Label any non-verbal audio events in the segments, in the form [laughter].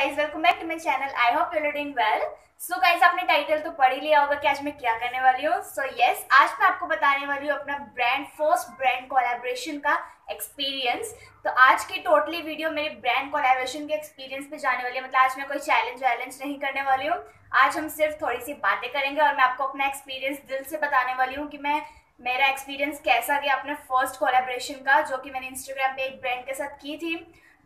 Guys welcome back to my channel I hope you doing well so guys आपने title तो पढ़ ही लिया होगा कि आज मैं क्या करने वाली हूँ। सो यस आज मैं आपको बताने वाली हूँ अपना ब्रांड फ़र्स्ट ब्रांड कोलैबोरेशन का एक्सपीरियंस तो आज की टोटली वीडियो मेरी ब्रांड कोलैबोरेशन के एक्सपीरियंस पे जाने वाली है। मतलब आज मैं कोई चैलेंज वैलेंज नहीं करने वाली हूँ। आज हम सिर्फ़ थोड़ी सी बातें करेंगे और मैं आपको अपना एक्सपीरियंस दिल से बताने वाली हूँ कि मैं, मेरा एक्सपीरियंस कैसा गया अपने फ़र्स्ट कोलेब्रेशन का, जो कि मैंने इंस्टाग्राम पे एक ब्रांड के साथ की थी।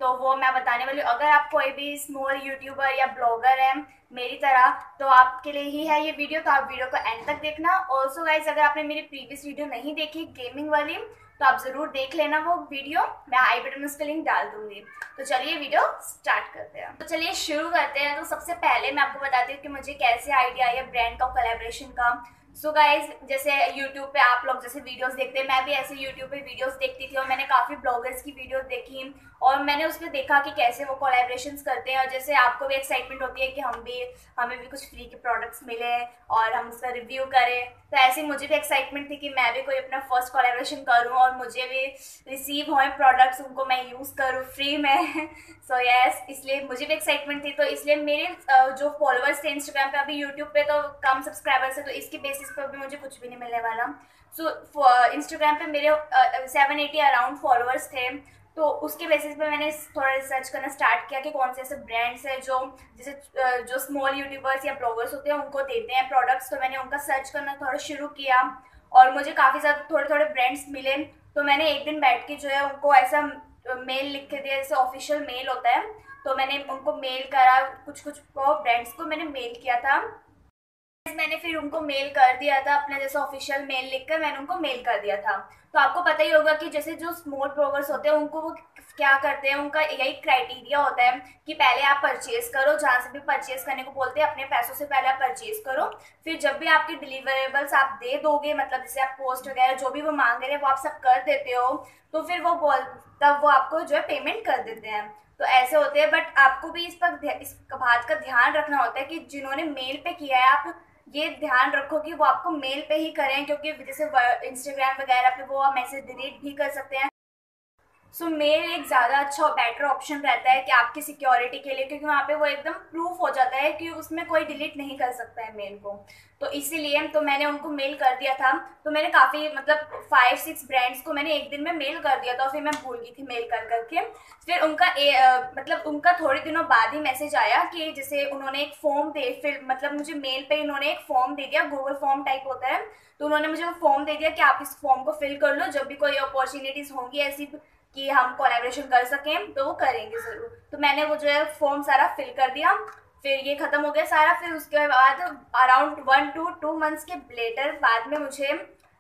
तो वो मैं बताने वाली हूँ। अगर आप कोई भी स्मॉल यूट्यूबर या ब्लॉगर है, मेरी तरह तो आपके लिए ही है ये वीडियो तो आप वीडियो को एंड तक देखना। ऑल्सो गाइज़ अगर आपने मेरी प्रीवियस वीडियो नहीं देखी गेमिंग वाली तो आप ज़रूर देख लेना वो वीडियो मैं आई बटन में उसका लिंक डाल दूँगी। तो चलिए वीडियो स्टार्ट करते हैं। तो चलिए शुरू करते हैं। तो सबसे पहले मैं आपको बताती हूँ कि मुझे कैसे आइडिया आया ब्रांड का कोलेब्रेशन का सो so गाइज़ जैसे यूट्यूब पे आप लोग जैसे वीडियोस देखते हैं मैं भी ऐसे यूट्यूब पे वीडियोस देखती थी और मैंने काफ़ी ब्लॉगर्स की वीडियोस देखी और मैंने उसमें देखा कि कैसे वो कोलेब्रेशन करते हैं और जैसे आपको भी एक्साइटमेंट होती है कि हम भी हमें भी कुछ फ्री के प्रोडक्ट्स मिले और हम उसका रिव्यू करें। तो ऐसे मुझे भी एक्साइटमेंट थी कि मैं भी कोई अपना फ़र्स्ट कोलेब्रेशन करूँ और मुझे भी रिसीव हो प्रोडक्ट्स उनको मैं यूज़ करूँ फ्री में। सो [laughs] so यस yes, इसलिए मुझे भी एक्साइटमेंट थी। तो इसलिए मेरे जो फॉलोअर्स थे इंस्टाग्राम पे अभी यूट्यूब पे तो कम सब्सक्राइबर्स है तो इसके बेसिस पर भी मुझे कुछ भी नहीं मिलने वाला। सो so, इंस्टाग्राम पे मेरे सेवन एटी अराउंड फॉलोअर्स थे। तो उसके बेसिस पे मैंने थोड़ा रिसर्च करना स्टार्ट किया कि कौन से ऐसे ब्रांड्स हैं जो जैसे जो स्मॉल यूट्यूबर्स या ब्लॉगर्स होते हैं उनको देते हैं प्रोडक्ट्स तो मैंने उनका सर्च करना थोड़ा शुरू किया और मुझे काफ़ी ज़्यादा थोड़े थोड़े ब्रांड्स मिले। तो मैंने एक दिन बैठ के जो है उनको ऐसा मेल लिख के दिया जैसे ऑफिशियल मेल होता है। तो मैंने उनको मेल करा कुछ कुछ ब्रांड्स को मैंने मेल किया था। मैंने फिर उनको मेल कर दिया था, अपना जैसे ऑफिशियल मेल लिखकर मैंने उनको मेल कर दिया था। तो आपको पता ही होगा कि जैसे जो स्मॉल ब्लॉगर्स होते हैं, उनको वो क्या करते हैं, उनका यही क्राइटेरिया होता है कि पहले आप परचेज करो, जहाँ से भी परचेज करने को बोलते हैं, अपने पैसों से पहले आप परचेज करो। फिर जब भी आपके डिलीवरेबल्स आप दे दोगे मतलब जैसे आप पोस्ट वगैरह जो भी वो मांग रहे हैं, वो आप सब कर देते हो तो फिर वो बोल, तब वो आपको जो है पेमेंट कर देते हैं। तो ऐसे होते हैं बट आपको भी इस पर इस बात का ध्यान रखना होता है कि जिन्होंने मेल पे किया है, आप ये ध्यान रखो कि वो आपको मेल पे ही करें, क्योंकि जैसे इंस्टाग्राम वगैरह पे वो मैसेज डिलीट भी कर सकते हैं। सो so, मेल एक ज़्यादा अच्छा और बेटर ऑप्शन रहता है कि आपकी सिक्योरिटी के लिए क्योंकि वहाँ पे वो एकदम प्रूफ हो जाता है कि उसमें कोई डिलीट नहीं कर सकता है मेल को। तो इसीलिए तो मैंने उनको मेल कर दिया था। तो मैंने काफ़ी मतलब फाइव सिक्स ब्रांड्स को मैंने एक दिन में मेल कर दिया था और फिर मैं भूल गई थी मेल कर करके। फिर उनका ए, आ, मतलब उनका थोड़े दिनों बाद ही मैसेज आया कि जैसे उन्होंने एक फॉर्म दे फिर मतलब मुझे मेल पे इन्होंने एक फॉर्म दे दिया गूगल फॉर्म टाइप होता है। तो उन्होंने मुझे वो फॉर्म दे दिया कि आप इस फॉर्म को फिल कर लो जब भी कोई अपॉर्चुनिटीज़ होंगी ऐसी कि हम कोलेब्रेशन कर सकें तो वो करेंगे ज़रूर। तो मैंने वो जो है फॉर्म सारा फिल कर दिया। फिर ये ख़त्म हो गया सारा। फिर उसके बाद around one two two months के लेटर बाद में मुझे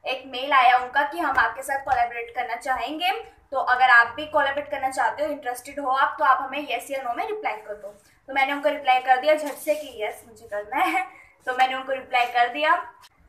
एक मेल आया उनका कि हम आपके साथ कोलेबरेट करना चाहेंगे। तो अगर आप भी कोलेबरेट करना चाहते हो इंटरेस्टेड हो आप तो आप हमें येस या नो में रिप्लाई कर दो। तो मैंने उनको रिप्लाई कर दिया, झट से कि येस मुझे करना है। [laughs] तो मैंने उनको रिप्लाई कर दिया।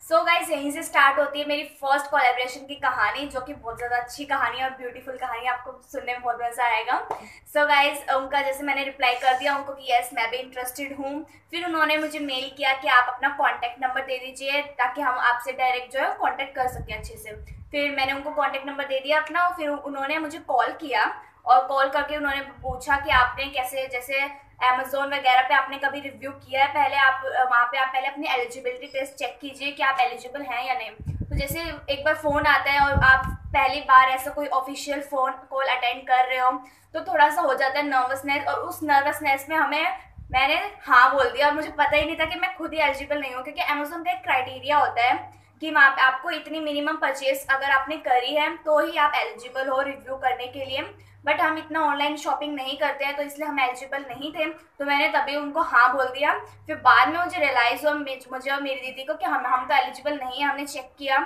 सो गाइज़ यहीं से स्टार्ट होती है मेरी फ़र्स्ट कोलेब्रेशन की कहानी, जो कि बहुत ज़्यादा अच्छी कहानी और ब्यूटीफुल कहानी आपको सुनने में बहुत मज़ा आएगा। सो so गाइज़ उनका जैसे मैंने रिप्लाई कर दिया, उनको कि यस मैं भी इंटरेस्टेड हूँ। फिर उन्होंने मुझे मेल किया कि आप अपना कॉन्टैक्ट नंबर दे दीजिए, ताकि हम आपसे डायरेक्ट जो है कॉन्टैक्ट कर सकें अच्छे से। फिर मैंने उनको कॉन्टैक्ट नंबर दे दिया अपना, और फिर उन्होंने मुझे कॉल किया। और कॉल करके उन्होंने पूछा कि आपने कैसे, जैसे अमेजोन वगैरह पे आपने कभी रिव्यू किया है? पहले आप वहाँ पे आप पहले अपनी एलिजिबिलिटी टेस्ट चेक कीजिए कि आप एलिजिबल हैं या नहीं। तो जैसे एक बार फ़ोन आता है और आप पहली बार ऐसा कोई ऑफिशियल फ़ोन कॉल अटेंड कर रहे हो तो थोड़ा सा हो जाता है नर्वसनेस और उस नर्वसनेस में हमें, मैंने हाँ बोल दिया और मुझे पता ही नहीं था कि मैं खुद ही एलिजिबल नहीं हूँ, क्योंकि अमेजोन का एक क्राइटेरिया होता है कि वहाँ आपको इतनी मिनिमम परचेज अगर आपने करी है तो ही आप एलिजिबल हो रिव्यू करने के लिए। बट हम इतना ऑनलाइन शॉपिंग नहीं करते हैं तो इसलिए हम एलिजिबल नहीं थे। तो मैंने तभी उनको हाँ बोल दिया। फिर बाद में मुझे रियलाइज़ हुआ मुझे और मेरी दीदी को कि हम हम तो एलिजिबल नहीं है हमने चेक किया।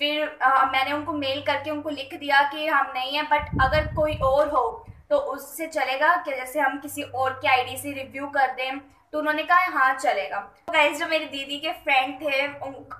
फिर आ, मैंने उनको मेल करके उनको लिख दिया कि हम नहीं हैं बट अगर कोई और हो तो उससे चलेगा कि जैसे हम किसी और की आईडी से रिव्यू कर दें। तो उन्होंने कहा हाँ चलेगा। तो गाइज़ जो मेरी दीदी के फ्रेंड थे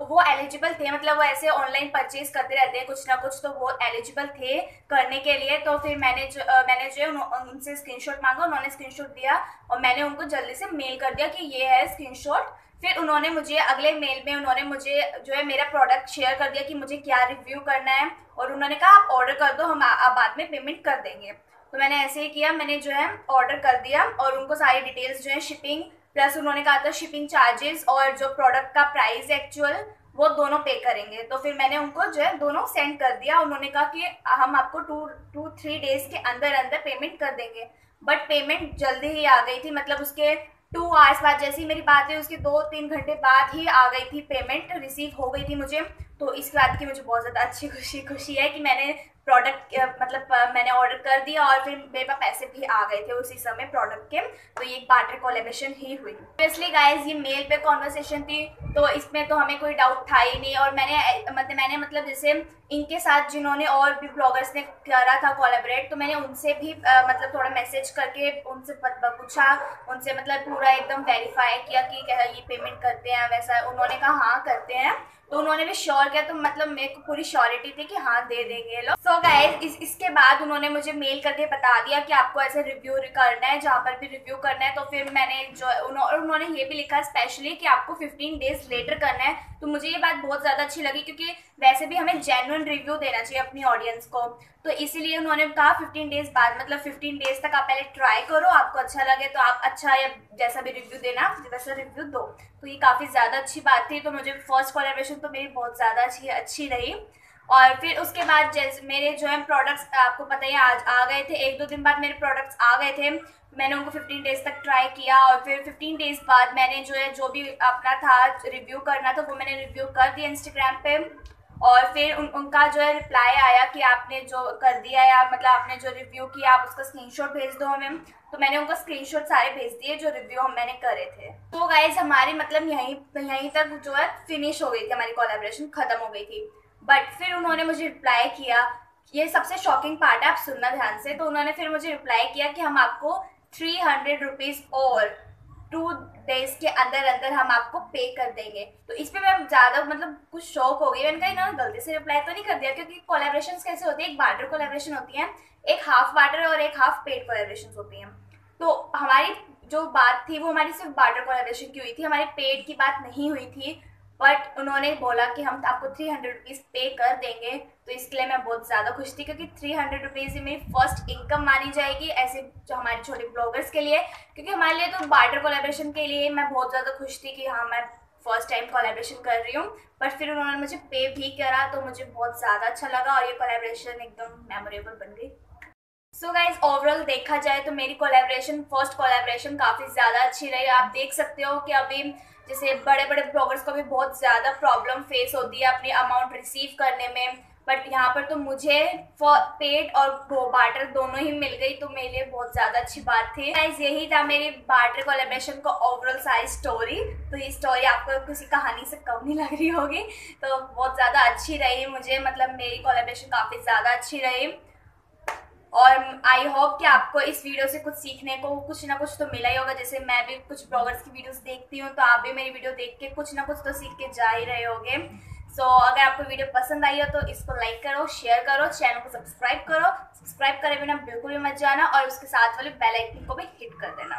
वो एलिजिबल थे मतलब वो ऐसे ऑनलाइन परचेज करते रहते हैं, कुछ ना कुछ तो वो एलिजिबल थे करने के लिए। तो फिर मैंने जो मैंने जो उनसे स्क्रीनशॉट मांगा, उन्होंने स्क्रीनशॉट दिया और मैंने उनको जल्दी से मेल कर दिया कि ये है स्क्रीनशॉट फिर उन्होंने मुझे अगले मेल में उन्होंने मुझे जो है, मेरा प्रोडक्ट शेयर कर दिया कि मुझे क्या रिव्यू करना है और उन्होंने कहा, आप ऑर्डर कर दो, हम आप बाद में पेमेंट कर देंगे। तो मैंने ऐसे ही किया, मैंने जो है ऑर्डर कर दिया और उनको सारी डिटेल्स जो है शिपिंग प्लस उन्होंने कहा था शिपिंग चार्जेस और जो प्रोडक्ट का प्राइस एक्चुअल, वो दोनों पे करेंगे। तो फिर मैंने उनको जो है दोनों सेंड कर दिया। उन्होंने कहा कि हम आपको टू टू थ्री डेज़ के अंदर अंदर पेमेंट कर देंगे। बट पेमेंट जल्दी ही आ गई थी। मतलब उसके टू आवर्स बाद, जैसी मेरी बात है उसके दो, तीन घंटे बाद ही आ गई थी पेमेंट रिसीव हो गई थी मुझे। तो इस बात की मुझे बहुत ज़्यादा अच्छी खुशी खुशी है कि मैंने प्रोडक्ट मतलब मैंने ऑर्डर कर दिया और फिर मेरे पास पैसे भी आ गए थे उसी समय प्रोडक्ट के। तो ये एक बार्टर कोलेब्रेशन ही हुई। ऑब्वियसली गाइस ये मेल पे कॉन्वर्सेशन थी तो इसमें तो हमें कोई डाउट था ही नहीं और मैंने मतलब मैंने मतलब जैसे इनके साथ जिन्होंने और भी ब्लॉगर्स ने करा था कोलेबरेट तो मैंने उनसे भी आ, मतलब थोड़ा मैसेज करके उनसे पूछा उनसे मतलब पूरा एकदम वेरीफाई किया कि ये पेमेंट करते हैं वैसा उन्होंने कहा हाँ करते हैं। तो उन्होंने भी श्योर किया तो मतलब मेरे को पूरी श्योरिटी थी कि हाँ दे देंगे लोग। सो गाइज़ इस, इसके बाद उन्होंने मुझे मेल करके बता दिया कि आपको ऐसे रिव्यू करना है, जहाँ पर भी रिव्यू करना है तो फिर मैंने जो और उन्होंने ये भी लिखा स्पेशली कि आपको 15 डेज़ लेटर करना है। तो मुझे ये बात बहुत ज़्यादा अच्छी लगी, क्योंकि वैसे भी हमें जेनुअन रिव्यू देना चाहिए अपनी ऑडियंस को। तो इसीलिए उन्होंने कहा फिफ्टीन डेज़ बाद मतलब फिफ्टीन डेज़ तक आप पहले ट्राई करो, आपको अच्छा लगे तो आप अच्छा या जैसा भी रिव्यू देना वैसा रिव्यू दो। तो ये काफ़ी ज़्यादा अच्छी बात थी तो मुझे फ़र्स्ट कोलेब्रेशन तो मेरी बहुत ज़्यादा अच्छी अच्छी रही। और फिर उसके बाद जैसे मेरे जो है प्रोडक्ट्स आपको पता ही आज आ गए थे, एक दो दिन बाद मेरे प्रोडक्ट्स आ गए थे। मैंने उनको 15 डेज़ तक ट्राई किया और फिर 15 डेज़ बाद मैंने जो है, जो भी अपना था रिव्यू करना था, वो मैंने रिव्यू कर दिया इंस्टाग्राम पे। और फिर उन, उनका जो है रिप्लाई आया कि आपने जो कर दिया या मतलब आपने जो रिव्यू किया आप उसका स्क्रीनशॉट भेज दो हमें। तो मैंने उनको स्क्रीनशॉट सारे भेज दिए जो रिव्यू हम मैंने करे थे। तो गाइज़ हमारी मतलब यहीं यहीं तक जो है फिनिश हो गई थी हमारी कोलेब्रेशन खत्म हो गई थी। बट फिर उन्होंने मुझे रिप्लाई किया। ये सबसे शॉकिंग पार्ट है आप सुनना ध्यान से। तो उन्होंने फिर मुझे रिप्लाई किया कि हम आपको थ्री हंड्रेड रुपीज़ और टू डेज़ के अंदर अंदर हम आपको पे कर देंगे। तो इस पर मैं ज़्यादा मतलब कुछ शौक हो गई। मैंने कहा गलती से रिप्लाई तो नहीं कर दिया क्योंकि कोलेब्रेशन कैसे होती है? एक बार्डर कोलेब्रेशन होती है, एक हाफ़ बार्डर और एक हाफ़ पेड कोलेब्रेशन होती हैं। तो हमारी जो बात थी वो हमारी सिर्फ़ बार्डर कोलेब्रेशन की हुई थी, हमारी पेड की बात नहीं हुई थी। बट उन्होंने बोला कि हम आपको थ्री हंड्रेड रुपीज़ पे कर देंगे। तो इसके लिए मैं बहुत ज़्यादा खुश थी, क्योंकि थ्री हंड्रेड रुपीज़ मेरी फ़र्स्ट इनकम मानी जाएगी ऐसे जो हमारे छोटे ब्लॉगर्स के लिए। क्योंकि हमारे लिए तो बार्टर कोलेब्रेशन के लिए मैं बहुत ज़्यादा खुश थी कि हाँ मैं फ़र्स्ट टाइम कोलेब्रेशन कर रही हूँ। बट फिर उन्होंने मुझे पे भी करा तो मुझे बहुत ज़्यादा अच्छा लगा और ये कोलेब्रेशन एकदम मेमोरेबल बन गई। सो गाइज़ ओवरऑल देखा जाए तो मेरी कोलेब्रेशन फ़र्स्ट कोलेब्रेशन काफ़ी ज़्यादा अच्छी रही। आप देख सकते हो कि अभी जैसे बड़े बड़े ब्लॉगर्स को भी बहुत ज़्यादा प्रॉब्लम फेस होती है अपनी अमाउंट रिसीव करने में। बट यहाँ पर तो मुझे पेड और बाटर दोनों ही मिल गई तो मेरे लिए बहुत ज़्यादा अच्छी बात थी। गाइज़ यही था मेरी बाटर कोलेब्रेशन का ओवरऑल सारी स्टोरी तो ये स्टोरी आपको किसी कहानी से कम नहीं लग रही होगी। तो बहुत ज़्यादा अच्छी रही मुझे। मतलब मेरी कोलेब्रेशन काफ़ी ज़्यादा अच्छी रही। और आई होप कि आपको इस वीडियो से कुछ सीखने को कुछ ना कुछ तो मिला ही होगा। जैसे मैं भी कुछ ब्लॉगर्स की वीडियोस देखती हूँ तो आप भी मेरी वीडियो देख के कुछ ना कुछ तो सीख के जा ही रहे होगे। सो so, अगर आपको वीडियो पसंद आई हो तो इसको लाइक करो शेयर करो चैनल को सब्सक्राइब करो। सब्सक्राइब करे बिना बिल्कुल भी मत जाना और उसके साथ वाले बेल आइकन को भी हिट कर देना।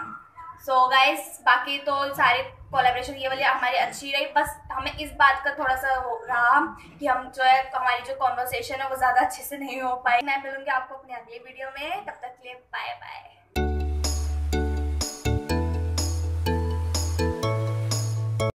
सो गाइस बाकी तो सारे कोलेब्रेशन ये वाली हमारी अच्छी रही। बस हमें इस बात का थोड़ा सा हो रहा कि हम जो है, हमारी जो कॉन्वर्सेशन है, वो ज़्यादा अच्छे से नहीं हो पाई। मैं मिलूँगी आपको अपने अगले वीडियो में। तब तक के लिए बाय बाय